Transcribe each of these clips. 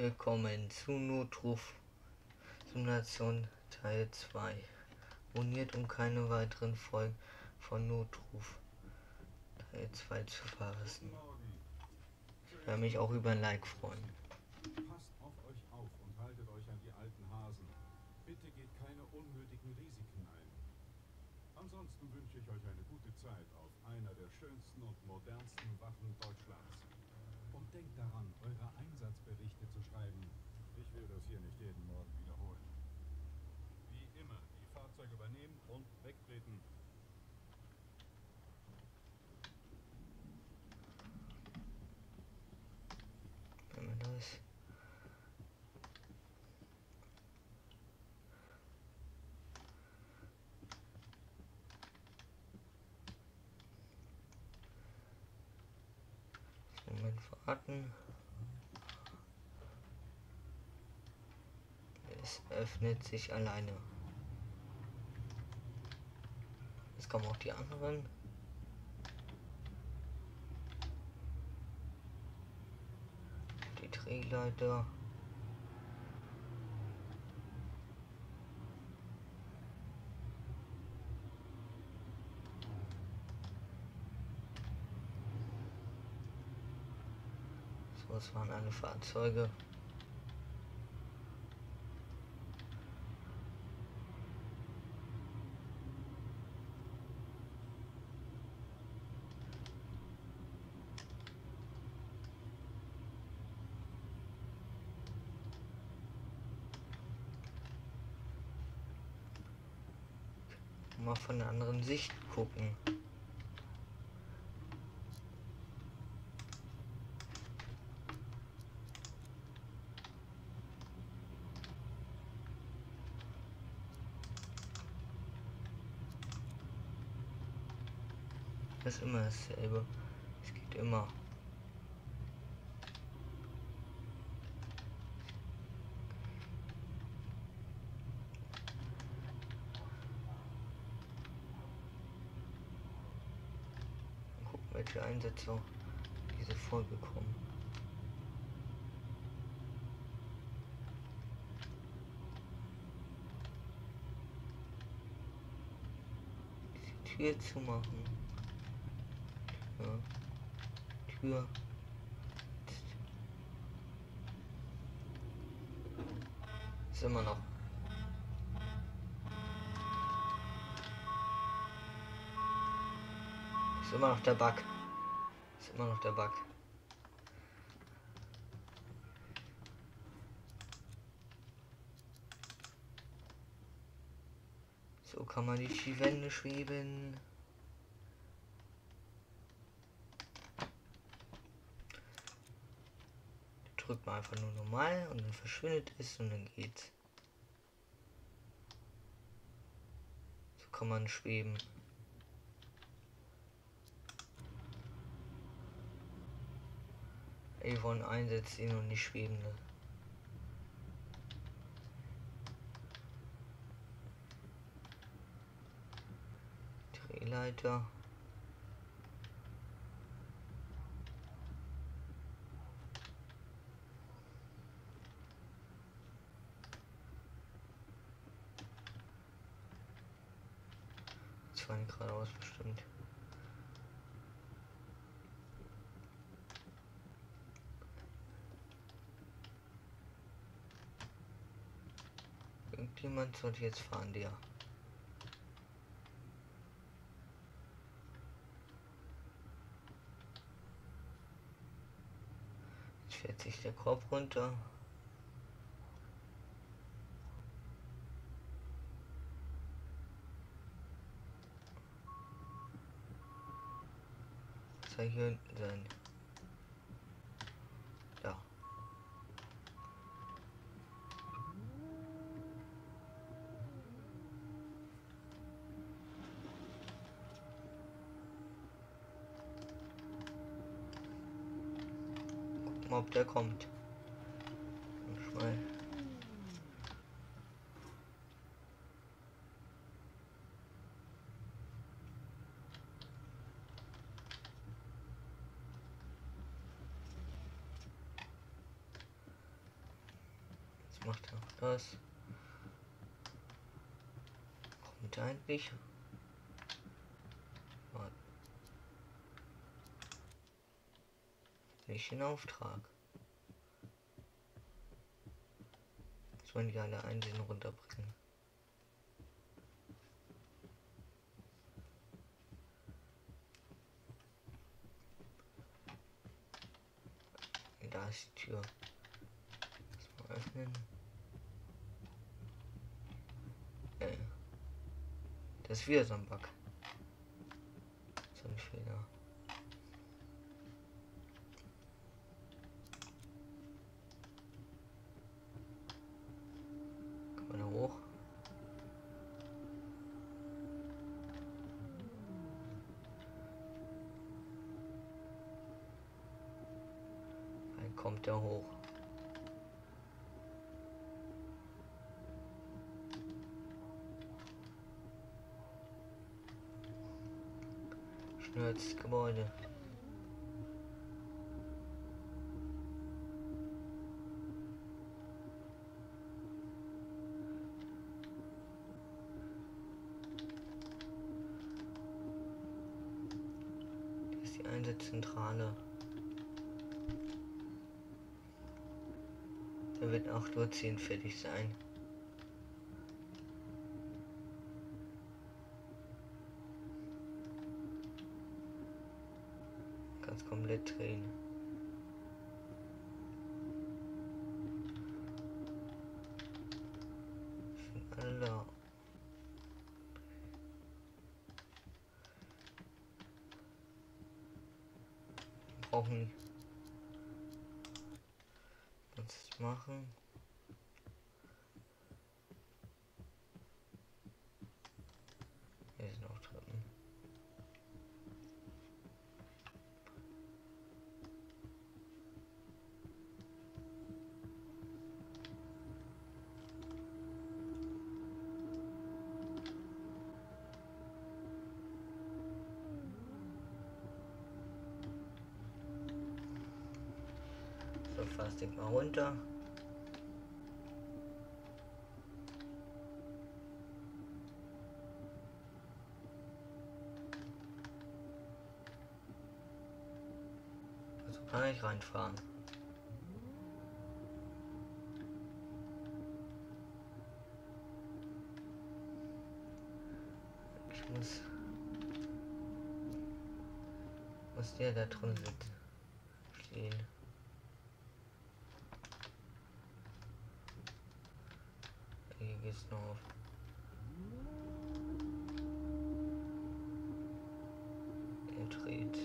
Willkommen zu Notruf Simulation Teil 2. Abonniert, um keine weiteren Folgen von Notruf Teil 2 zu verpassen. Ich würde mich auch über ein Like freuen. Passt auf euch auf und haltet euch an die alten Hasen. Bitte geht keine unnötigen Risiken ein. Ansonsten wünsche ich euch eine gute Zeit auf einer der schönsten und modernsten Wachen Deutschlands. Denkt daran, eure Einsatzberichte zu schreiben. Ich will das hier nicht jeden Morgen wiederholen. Wie immer, die Fahrzeuge übernehmen und wegtreten. Wenn man das. Warten. Es öffnet sich alleine. Jetzt kommen auch die anderen. Die Drehleiter. Es waren alle Fahrzeuge. Mal von der anderen Sicht gucken. Immer dasselbe. Es geht immer. Gucken, welche Einsätze diese Folge kommen. Tür zu machen. Ja. Tür. Ist immer noch. Ist immer noch der Bug. Ist immer noch der Bug. So kann man die Wände schweben. Drückt man einfach nur normal und dann verschwindet es und dann geht's. So kann man schweben. Avon einsetzt ihn und nicht Schwebende. Drehleiter. Zwei geradeaus bestimmt. Irgendjemand sollte jetzt fahren, der. Jetzt fährt sich der Korb runter. Soll hier sein? Gucken, ob der kommt. Macht auch das. Kommt eigentlich. Warte. Nicht in Auftrag. Muss man die alle einzeln runterbringen. Da ist die Tür. Lass mal öffnen. Das ist wieder so ein Bug. So ein Fehler. Kann man hoch? Dann kommt er hoch. Ins Gebäude. Das ist die Einsatzzentrale. Der wird 8.10 Uhr fertig sein. Kannst komplett drehen. Sind alle da. Brauchen das machen. Hier sind auch Treppen. Dich mal runter. Also kann ich reinfahren. Ich muss... Muss der da drin sitzen. Stehen. Hier geht's noch auf. Er dreht.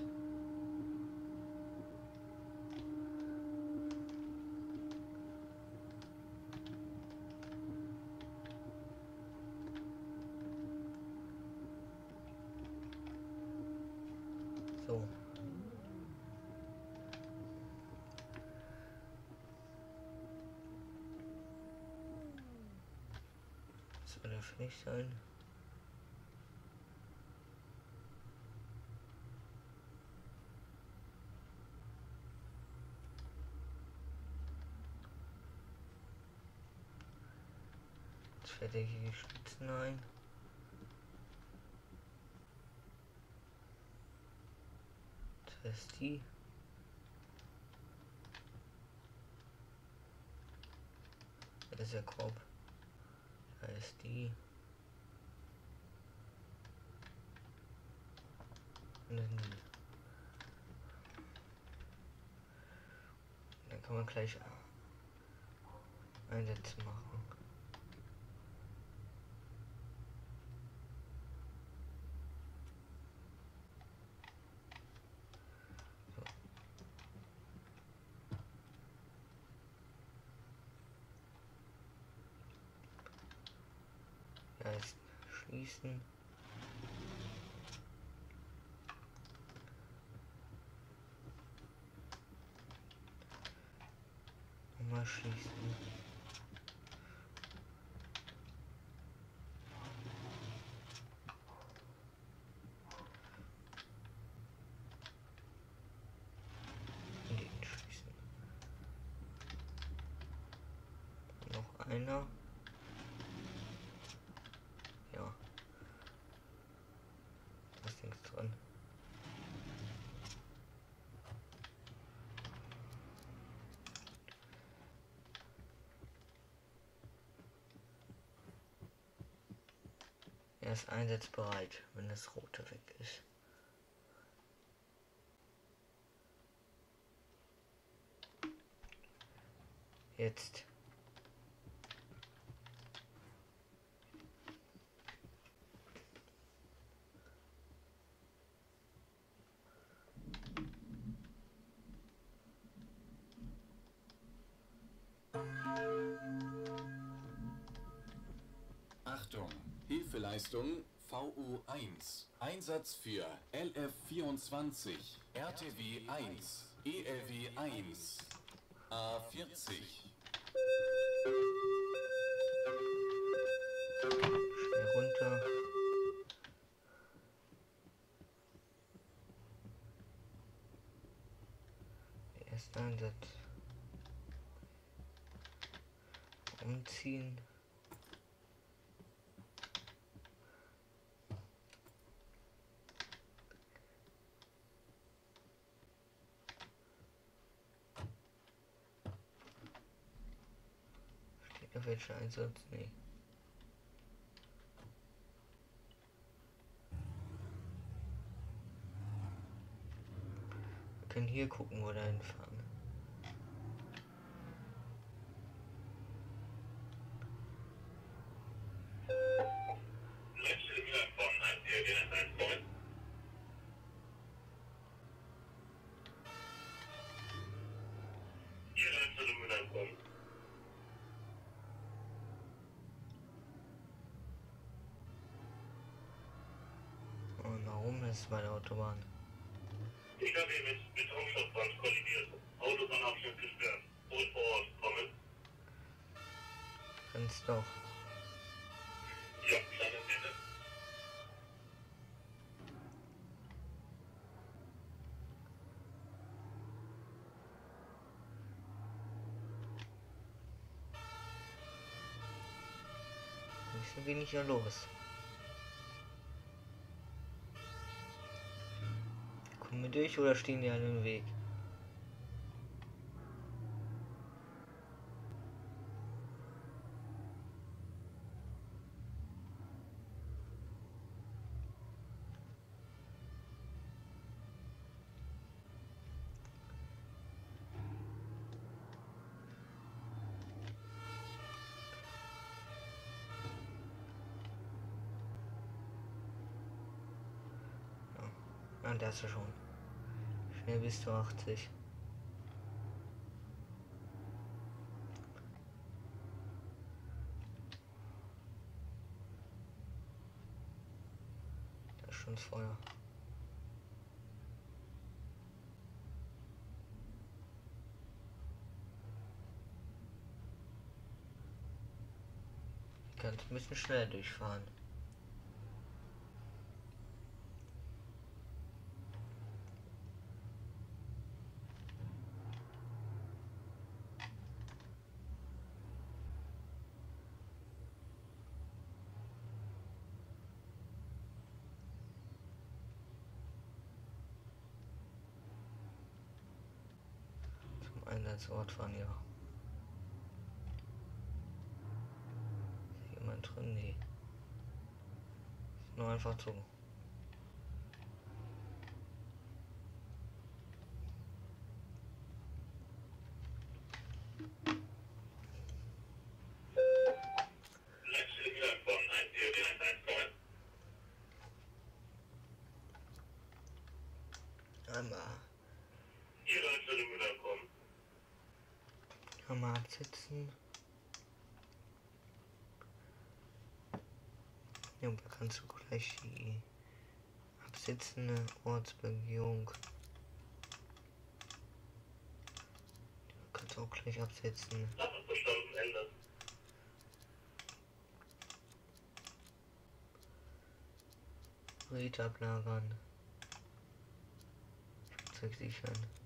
So. Soll er fertig sein? Jetzt die Spitzen ein. Das ist die. Das ist ja grob. Dann die. Dann kann man gleich Einsätze machen. секунд. Машист. Er ist einsatzbereit, wenn das rote weg ist. Jetzt. Hilfeleistung VU1. Einsatz für LF24, RTW1, ELW1, A40. Welcher Einsatz? Nee. Wir können hier gucken, wo wir hinfahren. Warum ist es bei der Autobahn? PKW mit Betonstoffwand kollidiert. Autobahnabschnitt gesperrt. Und vor Ort kommen. Kannst doch. Ja, kleine bitte. Wieso bin ich ja los? Kommen wir durch oder stehen die alle im Weg? Ist schon. Schnell bis zu 80. Da ist schon Feuer. Kann ein bisschen schneller durchfahren. Einsatzort fahren, ja. Ist jemand drin? Nee. Ist nur einfach. Letzte Mittag absetzen. Ja, und da kannst du gleich die absetzende Ortsbegehung. Du kannst auch gleich absetzen. Lass uns ändern. Red ablagern. Fahrzeug sichern.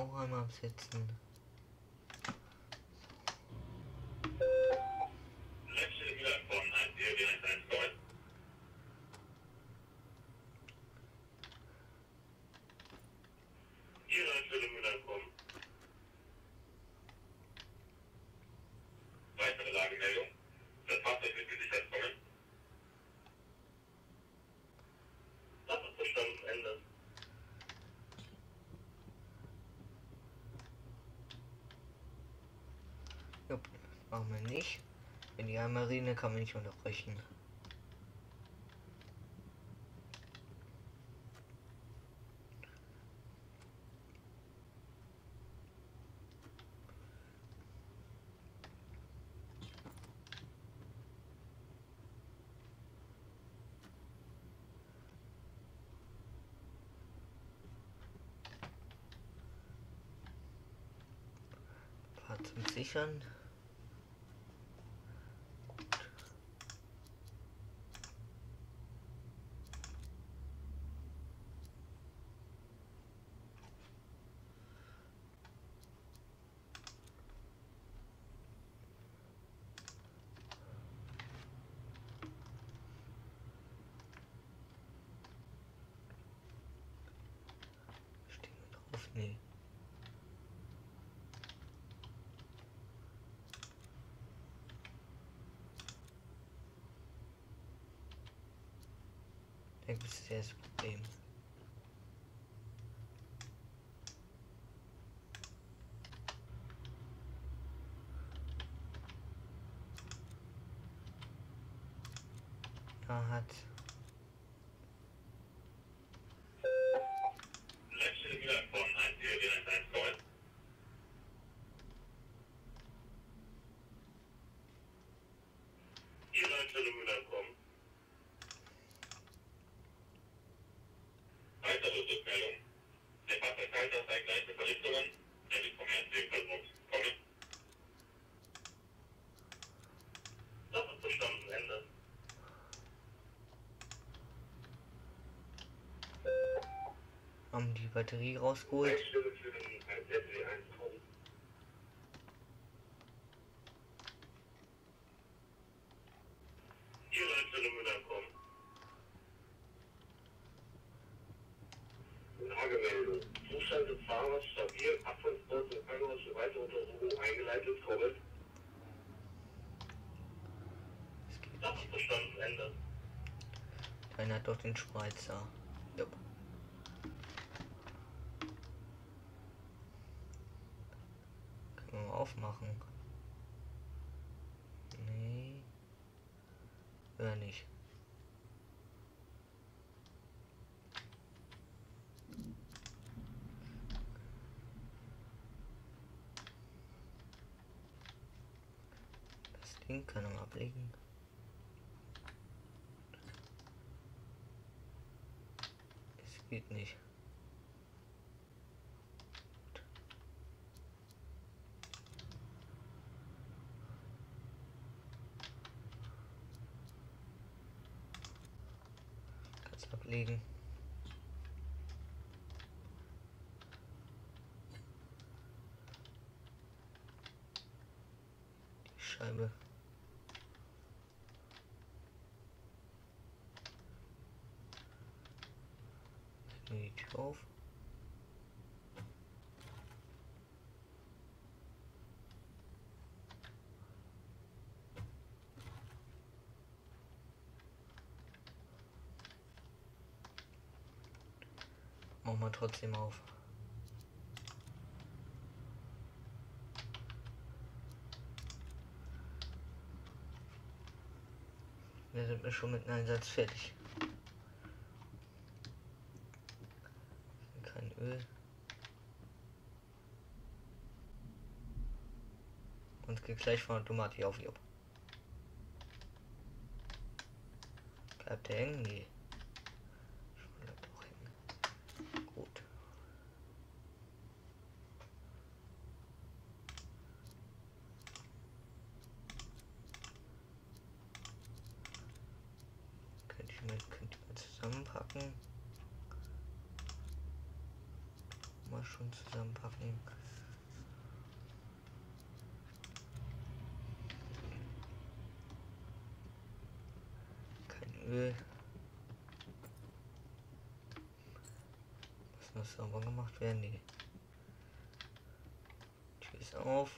Auch einmal absetzen. Machen wir nicht. In die Marine kann man nicht unterbrechen. Zum Sichern. Stehen wir drauf? Nee. Da gibt es das Problem. Da hat Letzte wieder von 1 DOD 119. Ihre Einstellung wieder kommen. Weitere Rückmeldung. Der Fahrzeughalter zeigt leichte Verletzungen. Er wird vom Erdweg versucht kommen. Das ist verstanden, Ende. haben die Batterie rausgeholt. Einstellung für den SW 1000. Ihre Einstellung wieder kommen. Lagemeldung. Zustand des Fahrers stabil, Abfahrtsplatz im Krankenhaus für weitere Untersuchung eingeleitet, kommen. Verstanden, Ende. Einer hat doch den Schweizer. Jupp. Können wir mal aufmachen. Nee. Oder nicht. Das Ding kann man ablegen. Es geht nicht. Ablegen. Die Scheibe. Die Tür auf. Machen wir trotzdem auf. Wir sind wir schon mit einem Einsatz fertig. Kein Öl. Und geht gleich von automatisch auf, Job. Bleibt der hängen? Nee. Bleibt auch hängen. Gut. Könnte ich mal, könnte ich mal zusammenpacken. mal schon zusammenpacken. Kein Öl. Muss noch sauber gemacht werden? Nee. Tür ist auf.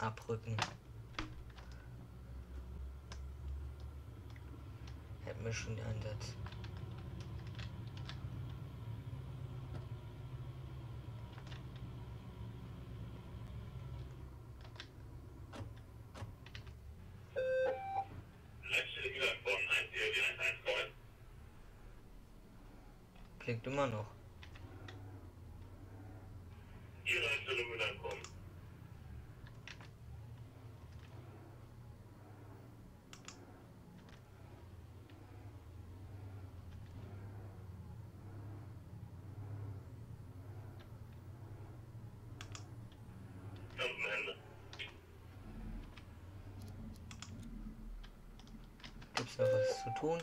abrücken. Hätten wir schon den Einsatz. Klingt immer noch. Gibt's noch was zu tun?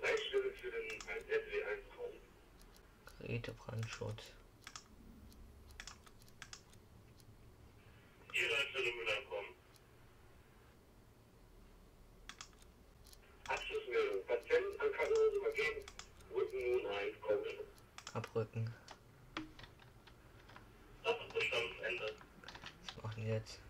Leitstelle für den 1 1 kommen. Gerätebrandschutz. Ihre Einstellung will ankommen. Abschlussmeldung. Patienten an Krankenhaus übergeben. Rücken nun 1 kommen. Abrücken. Sachbestandsende. Was machen wir jetzt?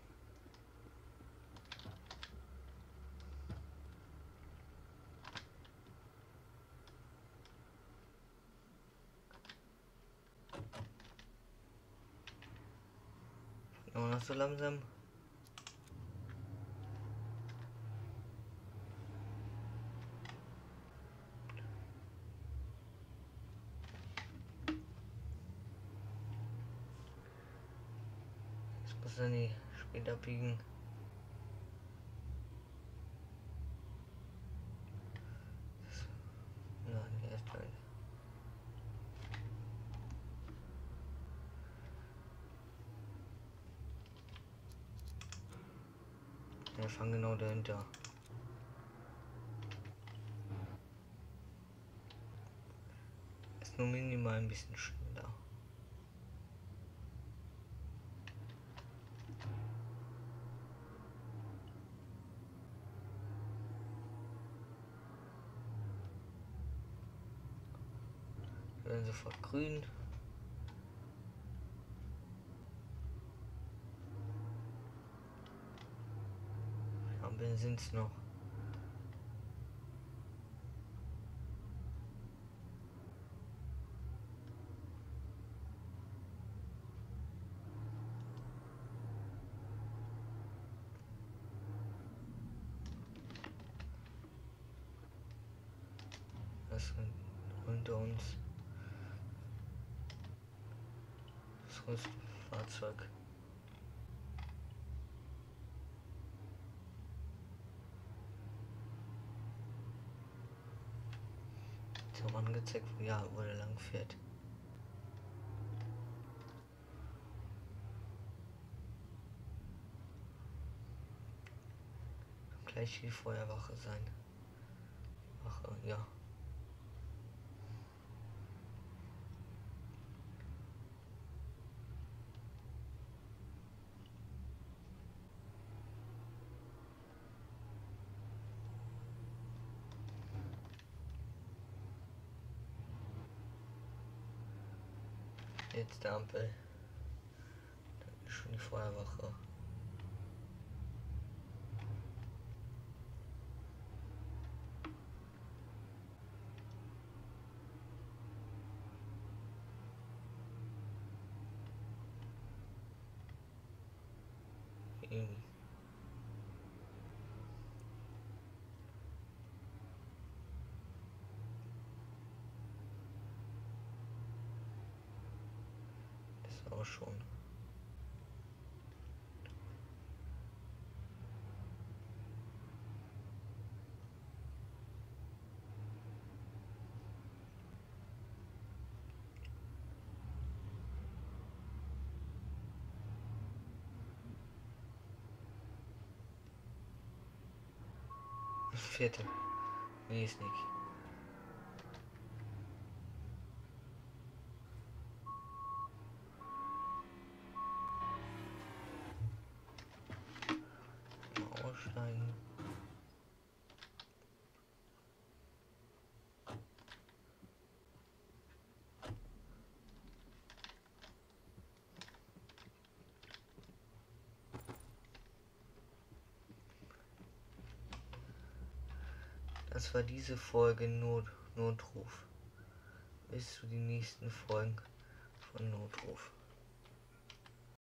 Immer noch so langsam. Jetzt muss er nicht später biegen. Nein, erst mal. Wir fangen genau dahinter. Ist nur minimal ein bisschen schneller. Werden sofort grün. Ampeln sind's noch. Das sind unter uns. Das Rüstfahrzeug. Angezeigt, ja, wo der lang fährt. Gleich die Feuerwache sein. Wache, ja. Jetzt der Ampel. Dann ist schon die Feuerwache. Eben. Das auch schon. Vierte. Nee, ist nicht. Mal Aussteigen. War diese Folge Not Notruf. Bis zu den nächsten Folgen von Notruf.